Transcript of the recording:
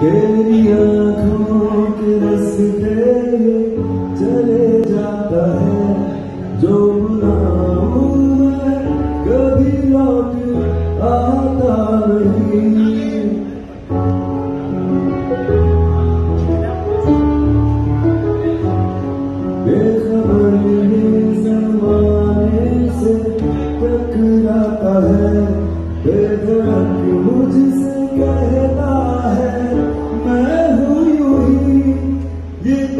तेरी आँखों के रस्ते चले जाता है। जो मैं कभी लौट आता नहीं। बेखबर है